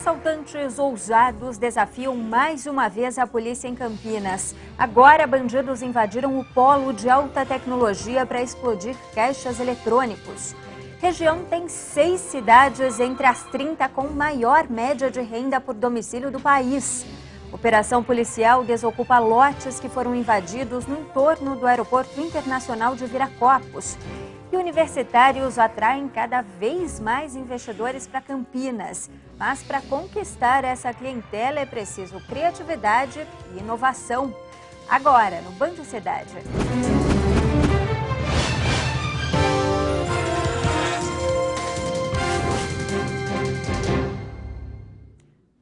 Assaltantes ousados desafiam mais uma vez a polícia em Campinas. Agora, bandidos invadiram o polo de alta tecnologia para explodir caixas eletrônicos. Região tem seis cidades entre as 30 com maior média de renda por domicílio do país. Operação policial desocupa lotes que foram invadidos no entorno do Aeroporto Internacional de Viracopos. E universitários atraem cada vez mais investidores para Campinas. Mas para conquistar essa clientela é preciso criatividade e inovação. Agora, no Band Cidade.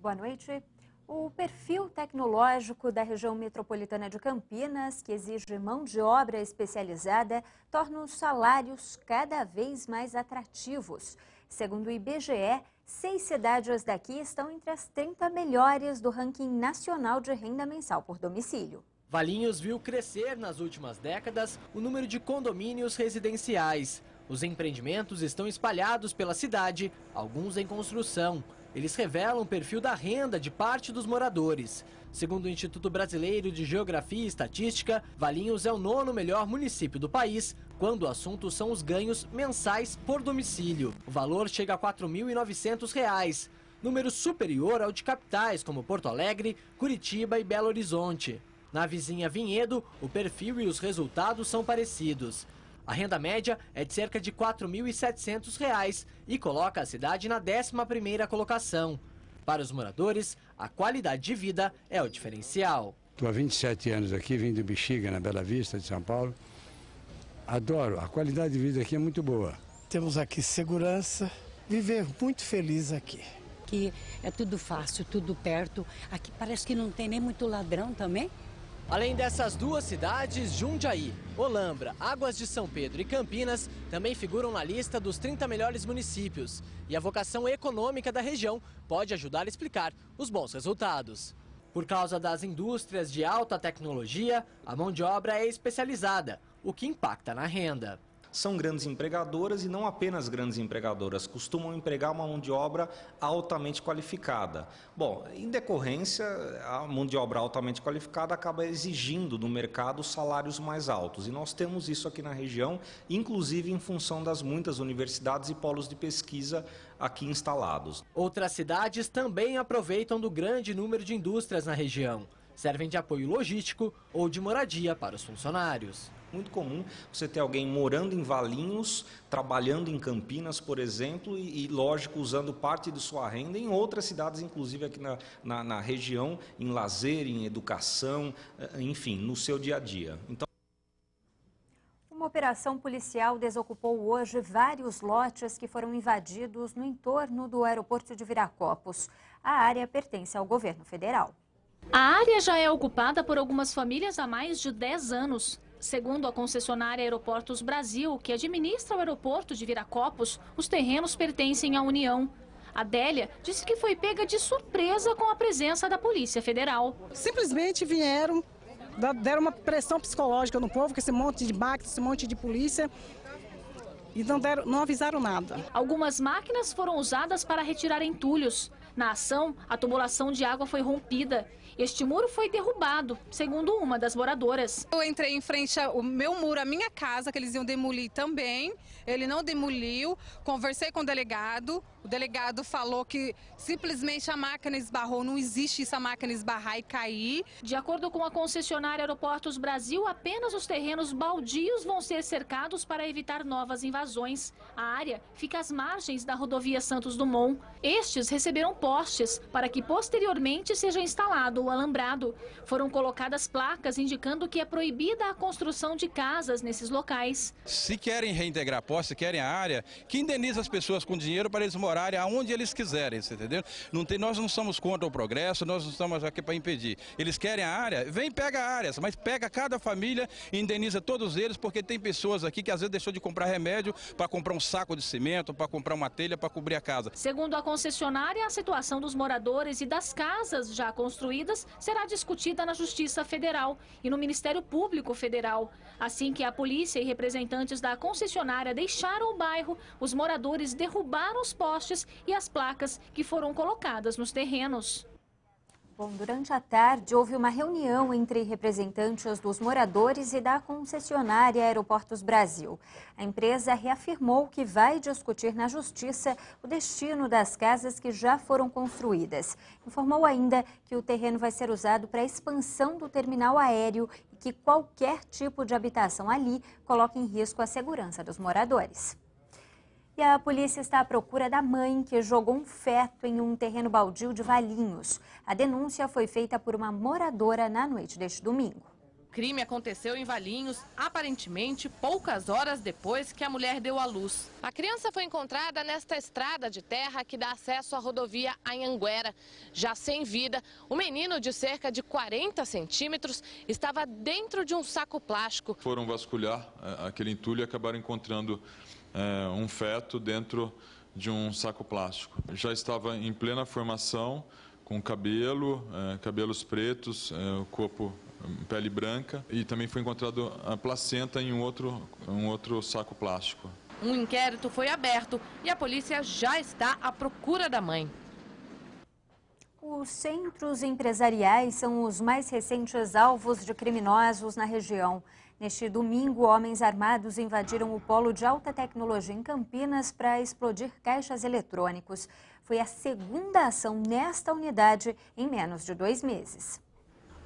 Boa noite. O perfil tecnológico da região metropolitana de Campinas, que exige mão de obra especializada, torna os salários cada vez mais atrativos. Segundo o IBGE, seis cidades daqui estão entre as 30 melhores do ranking nacional de renda mensal por domicílio. Valinhos viu crescer nas últimas décadas o número de condomínios residenciais. Os empreendimentos estão espalhados pela cidade, alguns em construção. Eles revelam o perfil da renda de parte dos moradores. Segundo o Instituto Brasileiro de Geografia e Estatística, Valinhos é o nono melhor município do país quando o assunto são os ganhos mensais por domicílio. O valor chega a R$ 4.900, número superior ao de capitais como Porto Alegre, Curitiba e Belo Horizonte. Na vizinha Vinhedo, o perfil e os resultados são parecidos. A renda média é de cerca de R$ 4.700 e coloca a cidade na 11ª colocação. Para os moradores, a qualidade de vida é o diferencial. Estou há 27 anos aqui, vim do Bexiga, na Bela Vista de São Paulo. Adoro, a qualidade de vida aqui é muito boa. Temos aqui segurança, viver muito feliz aqui. Aqui é tudo fácil, tudo perto. Aqui parece que não tem nem muito ladrão também. Além dessas duas cidades, Jundiaí, Olambra, Águas de São Pedro e Campinas também figuram na lista dos 30 melhores municípios. E a vocação econômica da região pode ajudar a explicar os bons resultados. Por causa das indústrias de alta tecnologia, a mão de obra é especializada, o que impacta na renda são grandes empregadoras e não apenas grandes empregadoras, costumam empregar uma mão de obra altamente qualificada. Bom, em decorrência, a mão de obra altamente qualificada acaba exigindo no mercado salários mais altos. E nós temos isso aqui na região, inclusive em função das muitas universidades e polos de pesquisa aqui instalados. Outras cidades também aproveitam do grande número de indústrias na região. Servem de apoio logístico ou de moradia para os funcionários. Muito comum você ter alguém morando em Valinhos, trabalhando em Campinas, por exemplo, e, e lógico, usando parte de sua renda em outras cidades, inclusive aqui na, na, na região, em lazer, em educação, eh, enfim, no seu dia a dia. Então, uma operação policial desocupou hoje vários lotes que foram invadidos no entorno do aeroporto de Viracopos. A área pertence ao governo federal. A área já é ocupada por algumas famílias há mais de 10 anos. Segundo a concessionária Aeroportos Brasil, que administra o aeroporto de Viracopos, os terrenos pertencem à União. Adélia disse que foi pega de surpresa com a presença da Polícia Federal. Simplesmente vieram, deram uma pressão psicológica no povo, com esse monte de máquinas, esse monte de polícia, e não, deram, não avisaram nada. Algumas máquinas foram usadas para retirar entulhos. Na ação, a tubulação de água foi rompida este muro foi derrubado, segundo uma das moradoras. Eu entrei em frente ao meu muro, a minha casa, que eles iam demolir também. Ele não demoliu. Conversei com o delegado. O delegado falou que simplesmente a máquina esbarrou. Não existe essa máquina esbarrar e cair. De acordo com a concessionária Aeroportos Brasil, apenas os terrenos baldios vão ser cercados para evitar novas invasões. A área fica às margens da rodovia Santos Dumont. Estes receberam postes para que posteriormente seja instalado o alambrado. Foram colocadas placas indicando que é proibida a construção de casas nesses locais. Se querem reintegrar posse, querem a área, que indeniza as pessoas com dinheiro para eles morarem aonde eles quiserem, entendeu? Não tem, nós não somos contra o progresso, nós não estamos aqui para impedir. Eles querem a área, vem pega a área, mas pega cada família indeniza todos eles, porque tem pessoas aqui que às vezes deixou de comprar remédio prédio para comprar um saco de cimento, para comprar uma telha, para cobrir a casa. Segundo a concessionária, a situação dos moradores e das casas já construídas será discutida na Justiça Federal e no Ministério Público Federal. Assim que a polícia e representantes da concessionária deixaram o bairro, os moradores derrubaram os postes e as placas que foram colocadas nos terrenos. Bom, durante a tarde houve uma reunião entre representantes dos moradores e da concessionária Aeroportos Brasil. A empresa reafirmou que vai discutir na justiça o destino das casas que já foram construídas. Informou ainda que o terreno vai ser usado para a expansão do terminal aéreo e que qualquer tipo de habitação ali coloca em risco a segurança dos moradores. E a polícia está à procura da mãe que jogou um feto em um terreno baldio de Valinhos. A denúncia foi feita por uma moradora na noite deste domingo. O crime aconteceu em Valinhos, aparentemente poucas horas depois que a mulher deu à luz. A criança foi encontrada nesta estrada de terra que dá acesso à rodovia Anhanguera. Já sem vida, o menino de cerca de 40 centímetros estava dentro de um saco plástico. Foram vasculhar eh, aquele entulho e acabaram encontrando é, um feto dentro de um saco plástico. Já estava em plena formação, com cabelo, é, cabelos pretos, é, o corpo pele branca e também foi encontrado a placenta em um outro, um outro saco plástico. Um inquérito foi aberto e a polícia já está à procura da mãe. Os centros empresariais são os mais recentes alvos de criminosos na região. Neste domingo, homens armados invadiram o polo de alta tecnologia em Campinas para explodir caixas eletrônicos. Foi a segunda ação nesta unidade em menos de dois meses.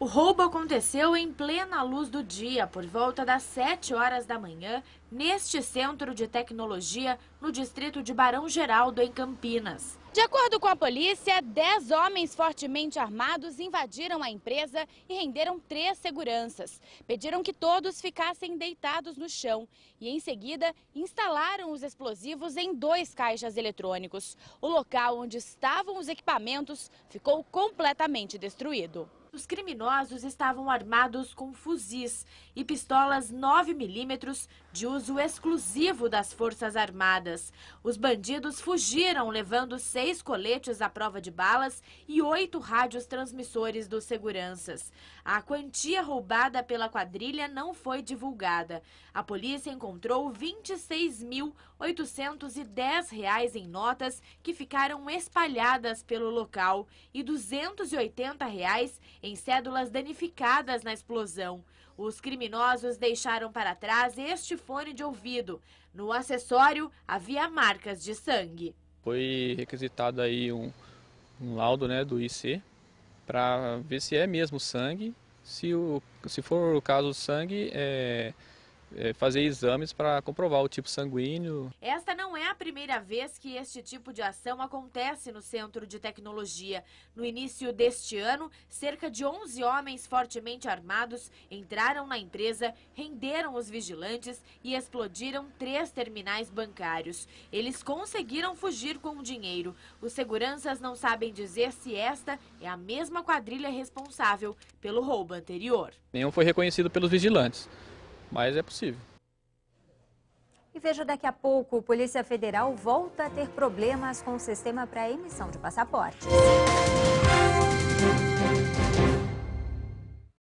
O roubo aconteceu em plena luz do dia, por volta das 7 horas da manhã, neste centro de tecnologia no distrito de Barão Geraldo, em Campinas. De acordo com a polícia, 10 homens fortemente armados invadiram a empresa e renderam três seguranças. Pediram que todos ficassem deitados no chão e, em seguida, instalaram os explosivos em dois caixas eletrônicos. O local onde estavam os equipamentos ficou completamente destruído. Os criminosos estavam armados com fuzis e pistolas 9mm de uso exclusivo das Forças Armadas. Os bandidos fugiram levando seis coletes à prova de balas e oito rádios transmissores dos seguranças. A quantia roubada pela quadrilha não foi divulgada. A polícia encontrou R$ 26.810 em notas que ficaram espalhadas pelo local e 280 reais em cédulas danificadas na explosão. Os criminosos deixaram para trás este fone de ouvido. No acessório havia marcas de sangue. Foi requisitado aí um, um laudo né, do IC para ver se é mesmo sangue. Se, o, se for o caso sangue, é, fazer exames para comprovar o tipo sanguíneo. Esta não é a primeira vez que este tipo de ação acontece no Centro de Tecnologia. No início deste ano, cerca de 11 homens fortemente armados entraram na empresa, renderam os vigilantes e explodiram três terminais bancários. Eles conseguiram fugir com o dinheiro. Os seguranças não sabem dizer se esta é a mesma quadrilha responsável pelo roubo anterior. Nenhum foi reconhecido pelos vigilantes mas é possível. E veja daqui a pouco, Polícia Federal volta a ter problemas com o sistema para emissão de passaportes.